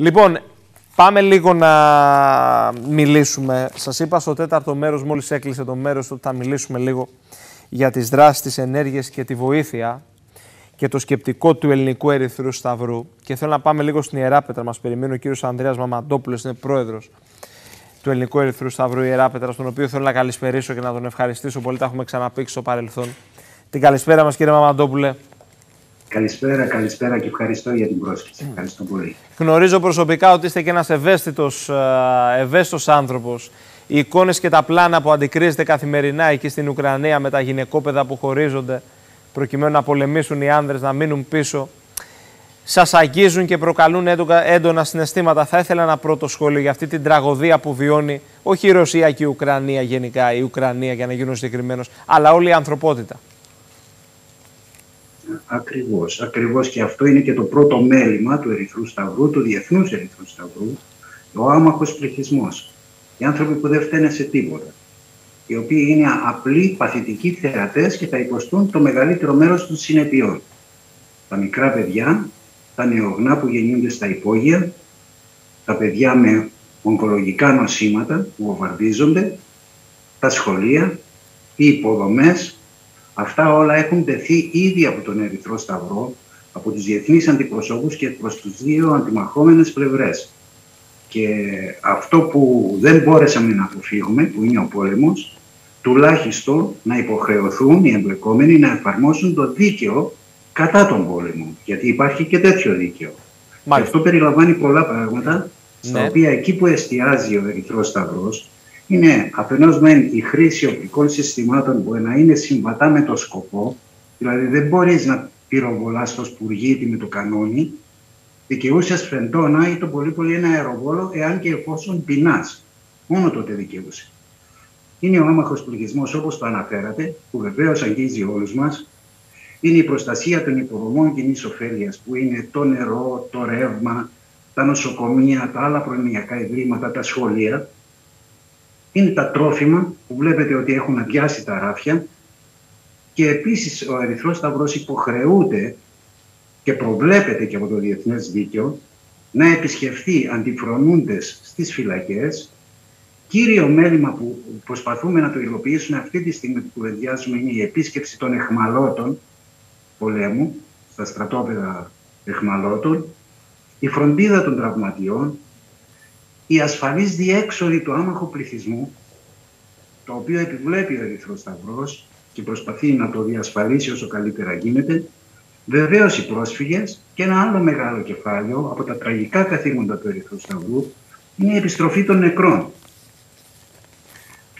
Λοιπόν, πάμε λίγο να μιλήσουμε. Σας είπα στο τέταρτο μέρος, μόλις έκλεισε το μέρος, ότι θα μιλήσουμε λίγο για τις δράσεις, τις ενέργειες και τη βοήθεια και το σκεπτικό του Ελληνικού Ερυθρού Σταυρού. Και θέλω να πάμε λίγο στην Ιεράπετρα. Μας περιμένει ο κύριος Ανδρέας Μαμαντόπουλος, είναι πρόεδρος του Ελληνικού Ερυθρού Σταυρού Ιεράπετρα, στον οποίο θέλω να καλησπερίσω και να τον ευχαριστήσω πολύ. Τα έχουμε ξαναπεί στο παρελθόν. Την καλησπέρα μας κύριε Μαμαντόπουλε. Καλησπέρα, καλησπέρα και ευχαριστώ για την πρόσκληση. Ευχαριστώ πολύ. Γνωρίζω προσωπικά ότι είστε και ένας ευαίσθητος, ευαίσθητος άνθρωπος. Οι εικόνες και τα πλάνα που αντικρίζετε καθημερινά εκεί στην Ουκρανία με τα γυναικόπαιδα που χωρίζονται προκειμένου να πολεμήσουν οι άνδρες, να μείνουν πίσω, σας αγγίζουν και προκαλούν έντονα συναισθήματα. Θα ήθελα ένα πρώτο σχόλιο για αυτή την τραγωδία που βιώνει όχι η Ρωσία και η Ουκρανία γενικά, η Ουκρανία για να γίνω συγκεκριμένος, αλλά όλη η ανθρωπότητα. Ακριβώς, ακριβώς και αυτό είναι και το πρώτο μέλημα του Ερυθρού Σταυρού, του Διεθνούς Ερυθρού Σταυρού, ο άμαχος πληθυσμός. Οι άνθρωποι που δεν φταίνε σε τίποτα. Οι οποίοι είναι απλοί παθητικοί θεατές και θα υποστούν το μεγαλύτερο μέρος των συνεπειών. Τα μικρά παιδιά, τα νεογνά που γεννιούνται στα υπόγεια, τα παιδιά με ογκολογικά νοσήματα που βομβαρδίζονται, τα σχολεία, οι υποδομές, Αυτά όλα έχουν τεθεί ήδη από τον Ερυθρό Σταυρό, από τους διεθνείς αντιπροσώπους και προς τους δύο αντιμαχόμενες πλευρές. Και αυτό που δεν μπόρεσαμε να αποφύγουμε, που είναι ο πόλεμος, τουλάχιστον να υποχρεωθούν οι εμπλεκόμενοι να εφαρμόσουν το δίκαιο κατά τον πόλεμο. Γιατί υπάρχει και τέτοιο δίκαιο. Και αυτό περιλαμβάνει πολλά πράγματα, στα ναι. οποία εκεί που εστιάζει ο Ερυθρός Σταυρός, είναι αφενός μεν η χρήση οπτικών συστημάτων που να είναι συμβατά με το σκοπό, δηλαδή δεν μπορείς να πυροβολάς το σπουργίτη με το κανόνι, δικαιούσες φεντόνα ή το πολύ πολύ ένα αεροβόλο, εάν και εφόσον πεινάς. Μόνο τότε δικαιούσε. Είναι ο άμαχος πληθυσμός όπως το αναφέρατε, που βεβαίως αγγίζει όλους μας. Είναι η προστασία των υποδομών κοινής ωφέλειας, που είναι το νερό, το ρεύμα, τα νοσοκομεία, τα άλλα προνοιακά ιδρύματα, τα σχολεία είναι τα τρόφιμα που βλέπετε ότι έχουν αδειάσει τα ράφια και επίσης ο Ερυθρός Σταυρός υποχρεούται και προβλέπεται και από το Διεθνές Δίκαιο να επισκεφθεί αντιφρονούντες στις φυλακές. Κύριο μέλημα που προσπαθούμε να το υλοποιήσουμε αυτή τη στιγμή που κουβεντιάζουμε είναι η επίσκεψη των εχμαλώτων πολέμου, στα στρατόπεδα εχμαλώτων, η φροντίδα των τραυματιών, η ασφαλής διέξοδη του άμαχου πληθυσμού, το οποίο επιβλέπει ο Ερυθρός Σταυρός και προσπαθεί να το διασφαλίσει όσο καλύτερα γίνεται, βεβαίως οι πρόσφυγες και ένα άλλο μεγάλο κεφάλαιο από τα τραγικά καθήκοντα του Ερυθρού Σταυρού είναι η επιστροφή των νεκρών.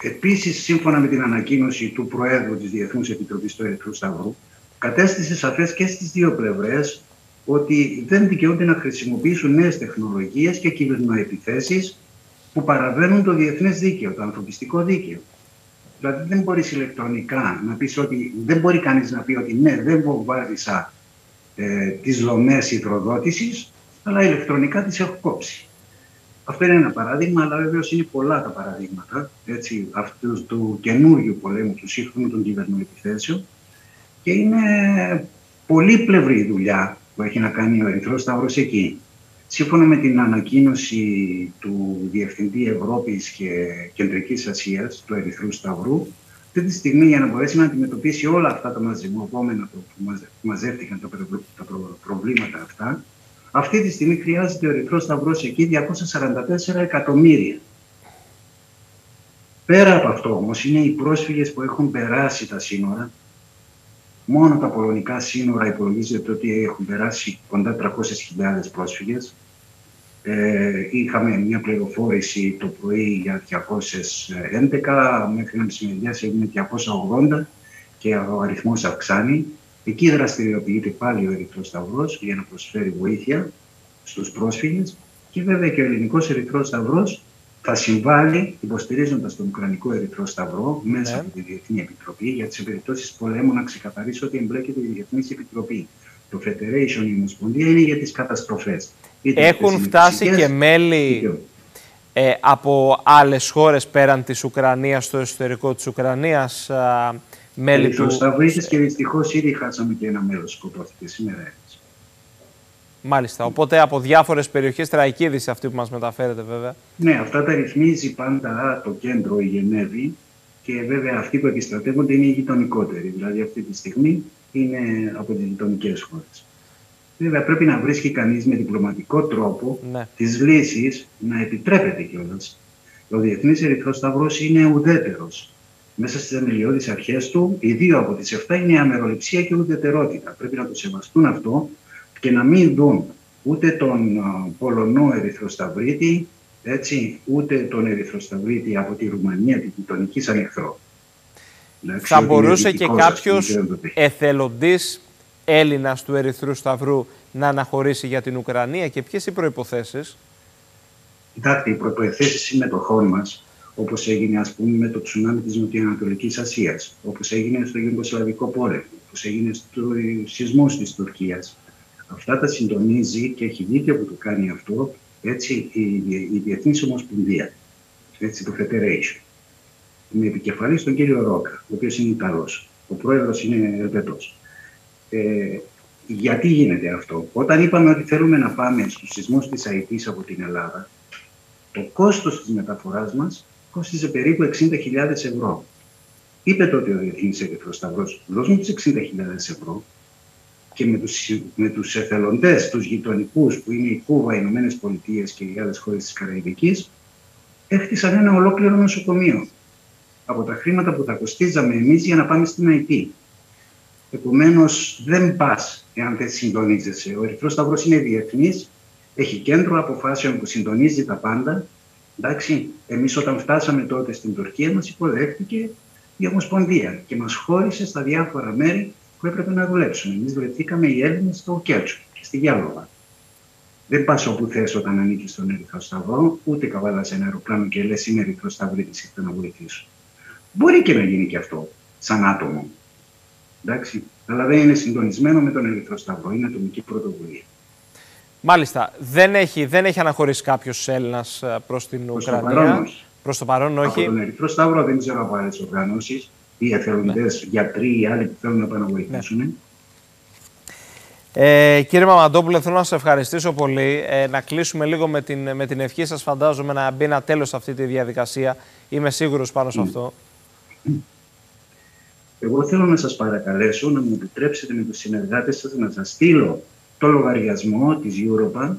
Επίσης, σύμφωνα με την ανακοίνωση του Προέδρου της Διεθνούς Επιτροπής του Ερυθρού Σταυρού, κατέστησε σαφές και στις δύο πλευρές ότι δεν δικαιούνται να χρησιμοποιήσουν νέες τεχνολογίες και κυβερνοεπιθέσεις που παραβαίνουν το διεθνές δίκαιο, το ανθρωπιστικό δίκαιο. Δηλαδή δεν μπορείς ηλεκτρονικά να πεις ότι, δεν μπορεί κανείς να πει ότι ναι, δεν βομβάρισα ε, τις δομές υδροδότησης, αλλά ηλεκτρονικά τις έχω κόψει. Αυτό είναι ένα παράδειγμα, αλλά βεβαίως είναι πολλά τα παραδείγματα έτσι, αυτούς του καινούριου πολέμου, του σύγχρονου των κυβερνοεπιθέσεων και είναι πολύπλευρη δουλειά που έχει να κάνει ο Ερυθρός Σταύρος εκεί. Σύμφωνα με την ανακοίνωση του Διευθυντή Ευρώπης και Κεντρικής Ασίας, του Ερυθρού Σταυρού, αυτή τη στιγμή για να μπορέσει να αντιμετωπίσει όλα αυτά τα μαζευόμενα που μαζεύτηκαν τα προβλήματα αυτά, αυτή τη στιγμή χρειάζεται ο Ερυθρός Σταυρός εκεί 244 εκατομμύρια. Πέρα από αυτό όμως είναι οι πρόσφυγες που έχουν περάσει τα σύνορα Μόνο τα πολωνικά σύνορα υπολογίζεται ότι έχουν περάσει κοντά 300.000 πρόσφυγες. Ε, είχαμε μια πληροφόρηση το πρωί για 211, μέχρι να μεσημεριάσει έγινε 280 και ο αριθμός αυξάνει. Εκεί δραστηριοποιείται πάλι ο Ερυθρός Σταυρός για να προσφέρει βοήθεια στους πρόσφυγες και βέβαια και ο Ελληνικός Ερυθρός Σταυρός θα συμβάλλει υποστηρίζοντας τον Ουκρανικό Ερυθρό Σταυρό μέσα ναι. από τη Διεθνή Επιτροπή για τις περιπτώσεις πολέμου να ξεκαθαρίσει ότι εμπλέκεται η Διεθνής Επιτροπή. Το Federation, η Ομοσπονδία είναι για τις καταστροφές. Έχουν φτάσει και μέλη ε, από άλλες χώρες πέραν της Ουκρανίας στο εσωτερικό της Ουκρανίας. Μέλη του. Σταυρίστε και δυστυχώς ήδη χάσαμε και ένα μέλο σκοτώθηκε σήμερα. Μάλιστα. Οπότε από διάφορες περιοχές, τραγική αυτή που μας μεταφέρετε, βέβαια. Ναι, αυτά τα ρυθμίζει πάντα το κέντρο, η Γενέβη. Και βέβαια αυτοί που επιστρατεύονται είναι οι γειτονικότεροι. Δηλαδή αυτή τη στιγμή είναι από τις γειτονικές χώρες. Βέβαια πρέπει να βρίσκει κανείς με διπλωματικό τρόπο ναι. τις λύσεις να επιτρέπεται κιόλας. Ο Διεθνής Ερυθρός Σταυρός είναι ουδέτερος. Μέσα στις θεμελιώδεις αρχές του, οι δύο από τις 7 είναι η αμεροληψία και η ουδετερότητα. Πρέπει να το σεβαστούν αυτό και να μην δουν ούτε τον Πολωνό Ερυθροσταυρίτη, έτσι, ούτε τον Ερυθροσταυρίτη από τη Ρουμανία, την γειτονική σαν εχθρό. Θα μπορούσε και κάποιος εθελοντής Έλληνας του Ερυθρού Σταυρού να αναχωρήσει για την Ουκρανία και ποιες οι προποθέσει. Κοιτάξτε, οι προποθέσει συμμετοχών μας, όπως έγινε ας πούμε, με το τσουνάμι της Νοτιοανατολικής Ασίας, όπως έγινε στο Γιουγκοσλαβικό πόλεμο, όπως έγινε στου σεισμού της Τουρκίας, Αυτά τα συντονίζει και έχει δίκιο που το κάνει αυτό έτσι, η, η Διεθνής Ομοσπονδία, έτσι, το Federation. Με επικεφαλής τον κύριο Ρόκα, ο οποίος είναι Ιταλός. Ο πρόεδρος είναι Ελβετός. Ε, γιατί γίνεται αυτό; Όταν είπαμε ότι θέλουμε να πάμε στους σεισμούς της ΑΕΤ από την Ελλάδα, το κόστος της μεταφοράς μας κόστιζε περίπου 60.000 ευρώ. Είπε τότε ο Διεθνής Ερυθρός Σταυρός, δώσ' μου τις 60.000 ευρώ και με τους, με τους εθελοντές, τους γειτονικούς που είναι η Κούβα, οι Ηνωμένες Πολιτείες και οι άλλες χώρες της Καραϊβικής, έχτισαν ένα ολόκληρο νοσοκομείο από τα χρήματα που θα κοστίζαμε εμείς για να πάμε στην ΑΕΤ. Επομένως, δεν πας εάν δεν συντονίζεσαι. Ο Ερυθρός Σταυρός είναι διεθνής, έχει κέντρο αποφάσεων που συντονίζει τα πάντα. Εντάξει, εμείς όταν φτάσαμε τότε στην Τουρκία, μας υποδέχτηκε η Ομοσπονδία και μας χώρισε στα διάφορα μέρη που έπρεπε να δουλέψουμε. Εμείς βρεθήκαμε οι Έλληνες στο Κέρτσο και στη Γιάλοβα. Δεν πας όπου θες όταν ανήκεις στον Ερυθρό Σταυρό, ούτε καβάλας ένα αεροπλάνο και λες: Είμαι Ερυθρός Σταυρίτη, ήρθα να βοηθήσω. Μπορεί και να γίνει και αυτό, σαν άτομο. Εντάξει, αλλά δεν είναι συντονισμένο με τον Ερυθρό Σταυρό. Είναι ατομική πρωτοβουλία. Μάλιστα. Δεν έχει, δεν έχει αναχωρήσει κάποιος Έλληνας ε, προς την προς Ουκρανία; Προς το παρόν, όχι. Από τον Ερυθρό Σταύρο δεν ξέρω από άλλε οργανώσεις ή εθελοντέ, ναι. γιατροί ή άλλοι που θέλουν να πάνε να βοηθήσουν. Ναι. Ε, κύριε Μαμαντόπουλε, θέλω να σα ευχαριστήσω πολύ. Ε, να κλείσουμε λίγο με την, με την ευχή σας. Φαντάζομαι να μπει ένα τέλος σε αυτή τη διαδικασία. Είμαι σίγουρος πάνω σε αυτό. Εγώ θέλω να σας παρακαλέσω να μου επιτρέψετε με τους συνεργάτες σας να σας στείλω το λογαριασμό της Eurobank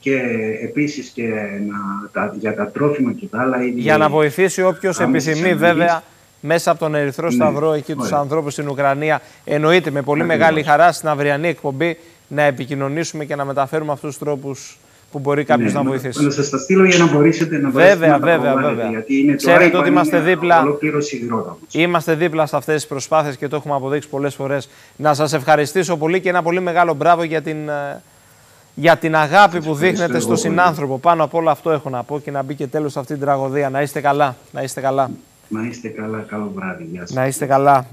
και επίσης και να, τα, για τα τρόφιμα και τα άλλα. Για να βοηθήσει όποιος επιθυμεί βέβαια μέσα από τον Ερυθρό ναι, Σταυρό εκεί ωραία. τους ανθρώπους στην Ουκρανία. Εννοείται με πολύ μεγάλη χαρά στην αυριανή εκπομπή να επικοινωνήσουμε και να μεταφέρουμε αυτούς τους τρόπους που μπορεί κάποιος ναι, να βοηθήσει. Να σας τα στείλω για να μπορέσετε να βέβαια, να βέβαια, βέβαια. Γιατί είναι Ξέρετε ότι είμαστε δίπλα. Είμαστε δίπλα σε αυτές τις προσπάθειες και το έχουμε αποδείξει πολλές φορές. Να σας ευχαριστήσω πολύ και ένα πολύ μεγάλο μπράβο για την, ε, για την αγάπη που δείχνετε στο συνάνθρωπο. Πάνω από όλο αυτό έχω να πω και να μπει και τέλος αυτή την τραγωδία. Να είστε καλά. Να είστε καλά. Να είστε καλά. Καλό βράδυ. Γεια σας. Να είστε καλά.